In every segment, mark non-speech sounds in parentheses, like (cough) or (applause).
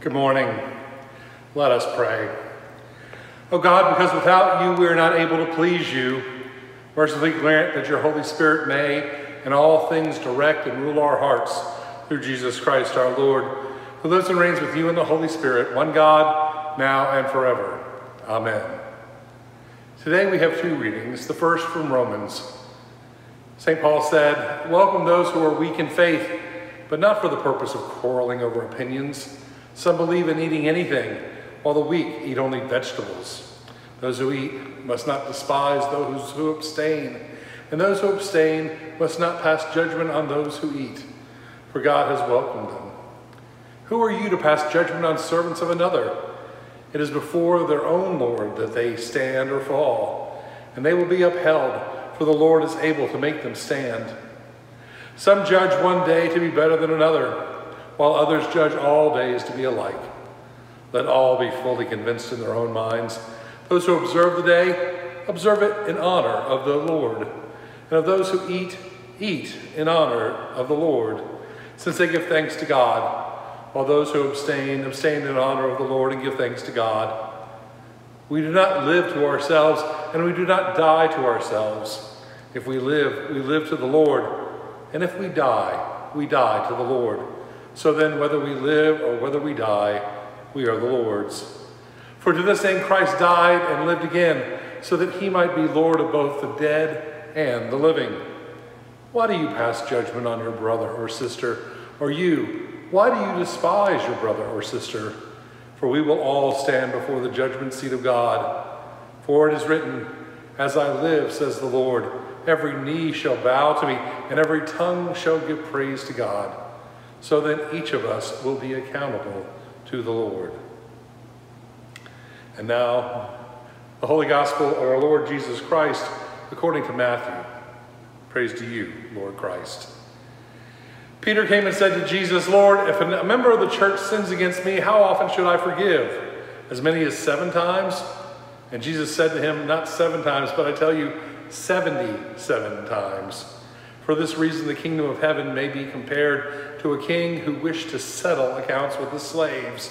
Good morning. Let us pray. O God, because without you we are not able to please you, mercifully grant that your Holy Spirit may in all things direct and rule our hearts through Jesus Christ our Lord, who lives and reigns with you in the Holy Spirit, one God, now and forever. Amen. Today we have two readings, the first from Romans. St. Paul said, Welcome those who are weak in faith, but not for the purpose of quarreling over opinions. Some believe in eating anything, while the weak eat only vegetables. Those who eat must not despise those who abstain, and those who abstain must not pass judgment on those who eat, for God has welcomed them. Who are you to pass judgment on servants of another? It is before their own Lord that they stand or fall, and they will be upheld, for the Lord is able to make them stand. Some judge one day to be better than another while others judge all days to be alike. Let all be fully convinced in their own minds. Those who observe the day, observe it in honor of the Lord. And of those who eat, eat in honor of the Lord, since they give thanks to God. While those who abstain, abstain in honor of the Lord and give thanks to God. We do not live to ourselves, and we do not die to ourselves. If we live, we live to the Lord, and if we die, we die to the Lord. So then, whether we live or whether we die, we are the Lord's. For to this end Christ died and lived again, so that he might be Lord of both the dead and the living. Why do you pass judgment on your brother or sister? Or you, why do you despise your brother or sister? For we will all stand before the judgment seat of God. For it is written, As I live, says the Lord, every knee shall bow to me, and every tongue shall give praise to God so that each of us will be accountable to the Lord. And now, the Holy Gospel of our Lord Jesus Christ according to Matthew. Praise to you, Lord Christ. Peter came and said to Jesus, Lord, if a member of the church sins against me, how often should I forgive? As many as seven times? And Jesus said to him, Not seven times, but I tell you, 77 times. For this reason, the kingdom of heaven may be compared to a king who wished to settle accounts with his slaves.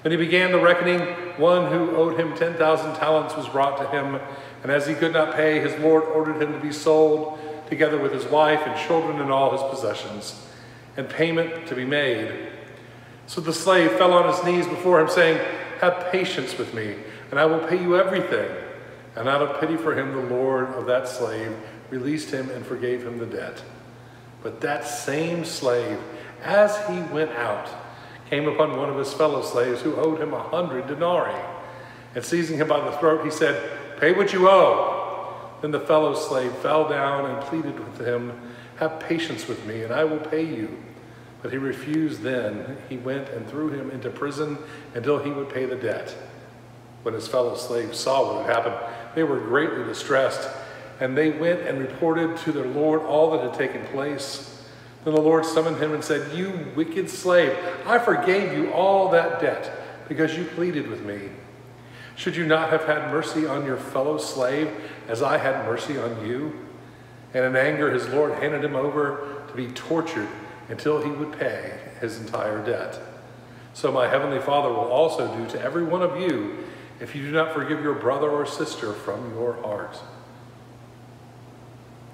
When he began the reckoning, one who owed him 10,000 talents was brought to him, and as he could not pay, his Lord ordered him to be sold, together with his wife and children and all his possessions, and payment to be made. So the slave fell on his knees before him, saying, Have patience with me, and I will pay you everything. And out of pity for him, the Lord of that slave released him and forgave him the debt. But that same slave, as he went out, came upon one of his fellow slaves who owed him a hundred denarii. And seizing him by the throat, he said, Pay what you owe. Then the fellow slave fell down and pleaded with him, Have patience with me, and I will pay you. But he refused then. He went and threw him into prison until he would pay the debt. When his fellow slaves saw what had happened, they were greatly distressed and they went and reported to their Lord all that had taken place. Then the Lord summoned him and said, You wicked slave, I forgave you all that debt because you pleaded with me. Should you not have had mercy on your fellow slave as I had mercy on you? And in anger, his Lord handed him over to be tortured until he would pay his entire debt. So my heavenly Father will also do to every one of you if you do not forgive your brother or sister from your heart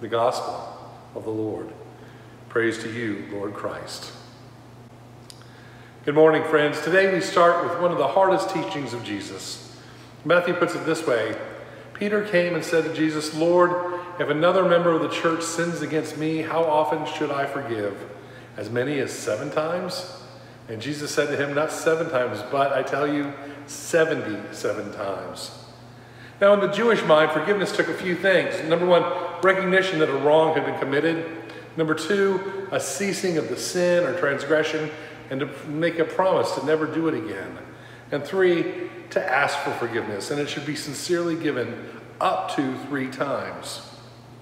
the gospel of the Lord. Praise to you, Lord Christ. Good morning, friends. Today we start with one of the hardest teachings of Jesus. Matthew puts it this way Peter came and said to Jesus, Lord, if another member of the church sins against me, how often should I forgive? As many as seven times? And Jesus said to him, Not seven times, but I tell you, 77 times. Now, in the Jewish mind, forgiveness took a few things. Number one, recognition that a wrong had been committed. Number two, a ceasing of the sin or transgression and to make a promise to never do it again. And three, to ask for forgiveness. And it should be sincerely given up to three times.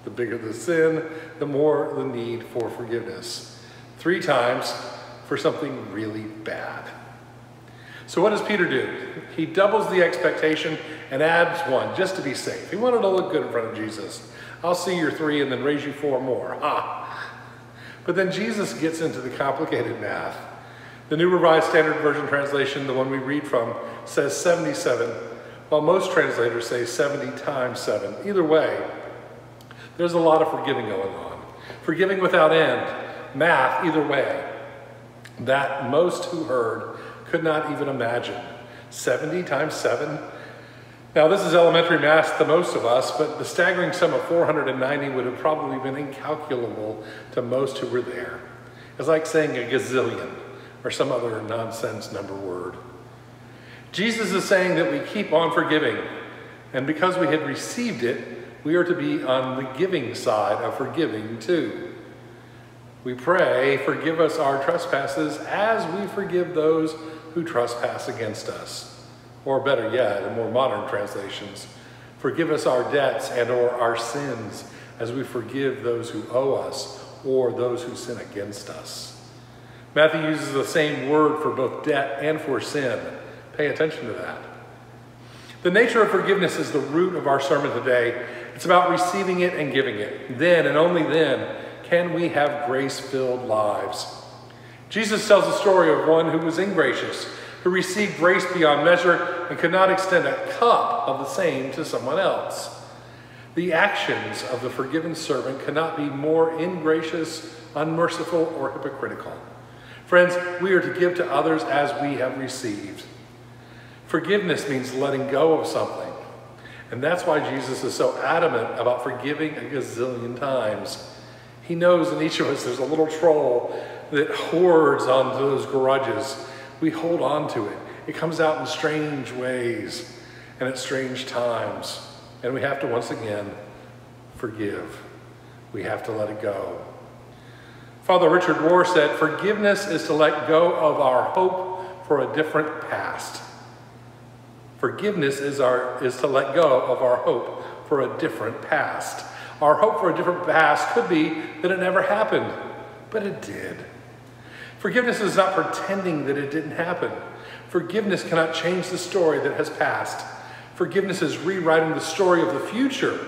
The bigger the sin, the more the need for forgiveness. Three times for something really bad. So, what does Peter do? He doubles the expectation and adds one just to be safe. He wanted to look good in front of Jesus. I'll see your three and then raise you four more. Ah. But then Jesus gets into the complicated math. The New Revised Standard Version translation, the one we read from, says 77, while most translators say 70 times 7. Either way, there's a lot of forgiving going on. Forgiving without end, math, either way, that most who heard could not even imagine. 70 times 7? Now, this is elementary math to most of us, but the staggering sum of 490 would have probably been incalculable to most who were there. It's like saying a gazillion or some other nonsense number word. Jesus is saying that we keep on forgiving, and because we had received it, we are to be on the giving side of forgiving too. We pray, forgive us our trespasses as we forgive those who trespass against us. Or better yet, in more modern translations, forgive us our debts and or our sins as we forgive those who owe us or those who sin against us. Matthew uses the same word for both debt and for sin. Pay attention to that. The nature of forgiveness is the root of our sermon today. It's about receiving it and giving it. Then and only then can we have grace filled lives. Jesus tells the story of one who was ingracious, who received grace beyond measure and could not extend a cup of the same to someone else. The actions of the forgiven servant cannot be more ingracious, unmerciful, or hypocritical. Friends, we are to give to others as we have received. Forgiveness means letting go of something. And that's why Jesus is so adamant about forgiving a gazillion times. He knows in each of us there's a little troll that hoards onto those grudges. We hold on to it. It comes out in strange ways and at strange times. And we have to once again forgive. We have to let it go. Father Richard Rohr said, Forgiveness is to let go of our hope for a different past. Forgiveness is, our, is to let go of our hope for a different past. Our hope for a different past could be that it never happened, but it did. Forgiveness is not pretending that it didn't happen. Forgiveness cannot change the story that has passed. Forgiveness is rewriting the story of the future.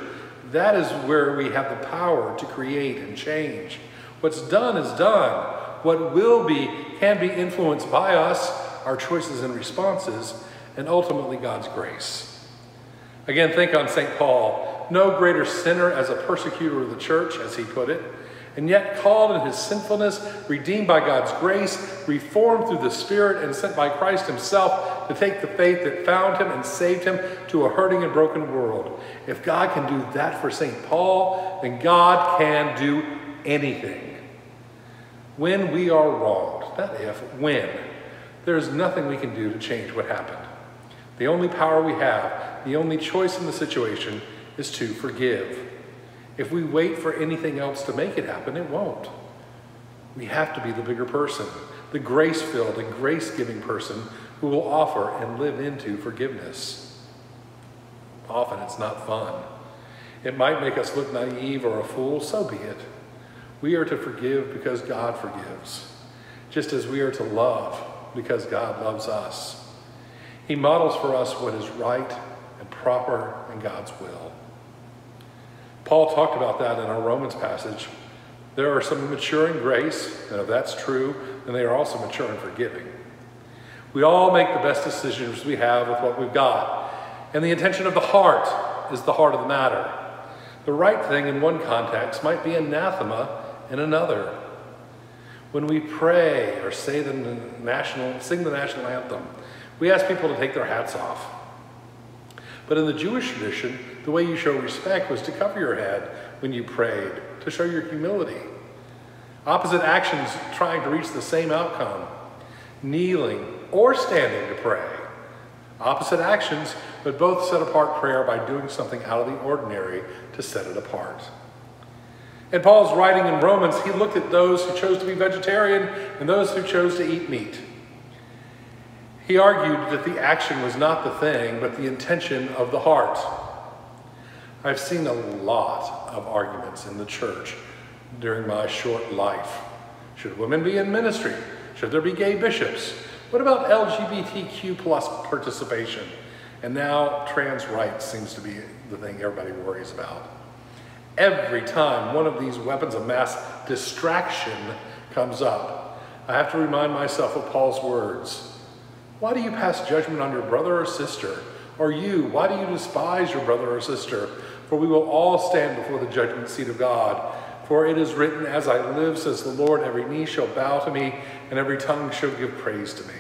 That is where we have the power to create and change. What's done is done. What will be can be influenced by us, our choices and responses, and ultimately God's grace. Again, think on St. Paul, no greater sinner as a persecutor of the church, as he put it, and yet called in his sinfulness, redeemed by God's grace, reformed through the Spirit, and sent by Christ himself to take the faith that found him and saved him to a hurting and broken world. If God can do that for St. Paul, then God can do anything. When we are wronged, not if, when, there is nothing we can do to change what happened. The only power we have, the only choice in the situation, is to forgive. If we wait for anything else to make it happen, it won't. We have to be the bigger person, the grace filled and grace giving person who will offer and live into forgiveness. Often it's not fun. It might make us look naive or a fool, so be it. We are to forgive because God forgives, just as we are to love because God loves us. He models for us what is right and proper in God's will. Paul talked about that in our Romans passage. There are some mature in grace, and if that's true, then they are also mature in forgiving. We all make the best decisions we have with what we've got, and the intention of the heart is the heart of the matter. The right thing in one context might be anathema in another. When we pray or say the national, sing the national anthem, we ask people to take their hats off. But in the Jewish tradition, the way you show respect was to cover your head when you prayed, to show your humility. Opposite actions trying to reach the same outcome, kneeling or standing to pray. Opposite actions, but both set apart prayer by doing something out of the ordinary to set it apart. In Paul's writing in Romans, he looked at those who chose to be vegetarian and those who chose to eat meat. He argued that the action was not the thing, but the intention of the heart. I've seen a lot of arguments in the church during my short life. Should women be in ministry? Should there be gay bishops? What about LGBTQ plus participation? And now trans rights seems to be the thing everybody worries about. Every time one of these weapons of mass distraction comes up, I have to remind myself of Paul's words. Why do you pass judgment on your brother or sister? Or you, why do you despise your brother or sister? For we will all stand before the judgment seat of God. For it is written, As I live, says the Lord, every knee shall bow to me, and every tongue shall give praise to me.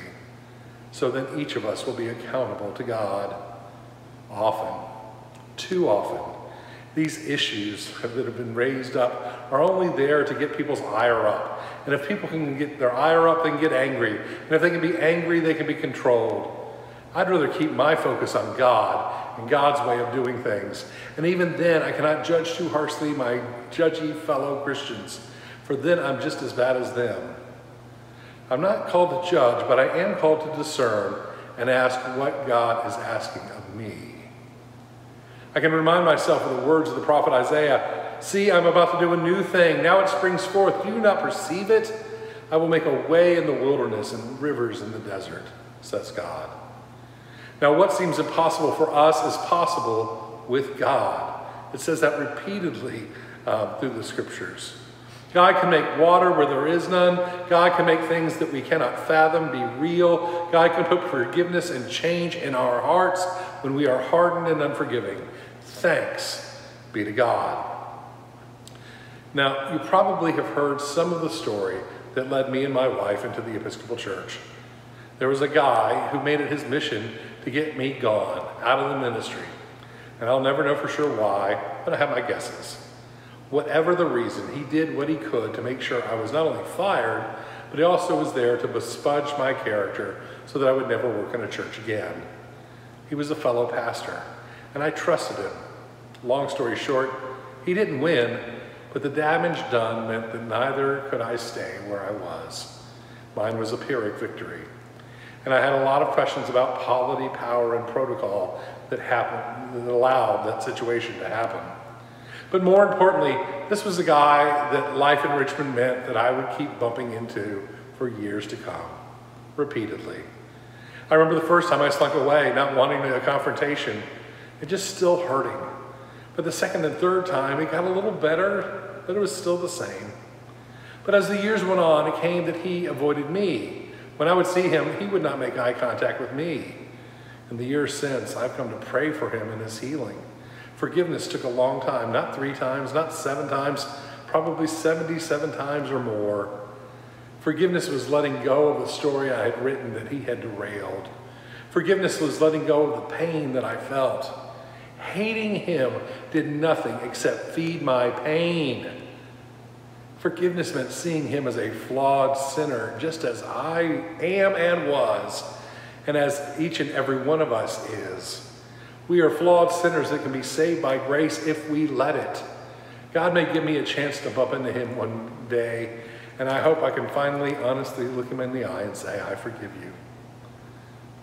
So then each of us will be accountable to God. Often, too often, these issues that have been raised up are only there to get people's ire up. And if people can get their ire up, they can get angry. And if they can be angry, they can be controlled. I'd rather keep my focus on God and God's way of doing things. And even then, I cannot judge too harshly my judgy fellow Christians, for then I'm just as bad as them. I'm not called to judge, but I am called to discern and ask what God is asking of me. I can remind myself of the words of the prophet Isaiah See, I'm about to do a new thing. Now it springs forth. Do you not perceive it? I will make a way in the wilderness and rivers in the desert, says God. Now, what seems impossible for us is possible with God. It says that repeatedly uh, through the scriptures. God can make water where there is none. God can make things that we cannot fathom be real. God can put forgiveness and change in our hearts when we are hardened and unforgiving. Thanks be to God. Now, you probably have heard some of the story that led me and my wife into the Episcopal Church. There was a guy who made it his mission to get me gone out of the ministry. And I'll never know for sure why, but I have my guesses. Whatever the reason, he did what he could to make sure I was not only fired, but he also was there to besmudge my character so that I would never work in a church again. He was a fellow pastor, and I trusted him. Long story short, he didn't win, but the damage done meant that neither could I stay where I was. Mine was a Pyrrhic victory. And I had a lot of questions about polity, power, and protocol that happened, that allowed that situation to happen. But more importantly, this was a guy that life in Richmond meant that I would keep bumping into for years to come, repeatedly. I remember the first time I slunk away, not wanting a confrontation, and just still hurting. But the second and third time, it got a little better, but it was still the same. But as the years went on, it came that he avoided me. When I would see him, he would not make eye contact with me. In the years since, I've come to pray for him and his healing. Forgiveness took a long time, not three times, not seven times, probably 77 times or more. Forgiveness was letting go of the story I had written that he had derailed. Forgiveness was letting go of the pain that I felt. Hating him did nothing except feed my pain. Forgiveness meant seeing him as a flawed sinner, just as I am and was, and as each and every one of us is. We are flawed sinners that can be saved by grace if we let it. God may give me a chance to bump into him one day, and I hope I can finally honestly look him in the eye and say, I forgive you.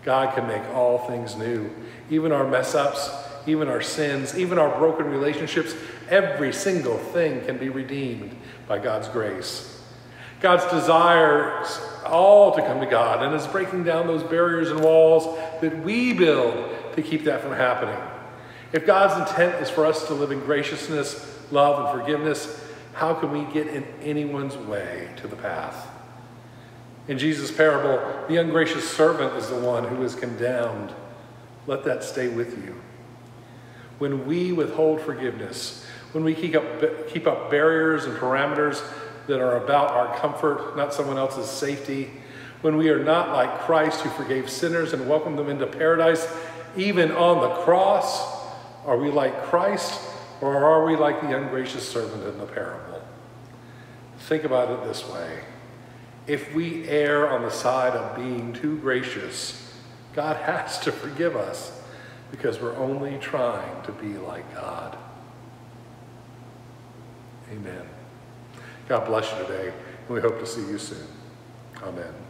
God can make all things new, even our mess ups, even our sins, even our broken relationships. Every single thing can be redeemed by God's grace. God's desires all to come to God and is breaking down those barriers and walls that we build to keep that from happening. If God's intent is for us to live in graciousness, love, and forgiveness, how can we get in anyone's way to the path? In Jesus' parable, the ungracious servant is the one who is condemned. Let that stay with you. When we withhold forgiveness, when we keep up, keep up barriers and parameters that are about our comfort, not someone else's safety, when we are not like Christ who forgave sinners and welcomed them into paradise, even on the cross? Are we like Christ or are we like the ungracious servant in the parable? Think about it this way. If we err on the side of being too gracious, God (laughs) has to forgive us because we're only trying to be like God. Amen. God bless you today, and we hope to see you soon. Amen.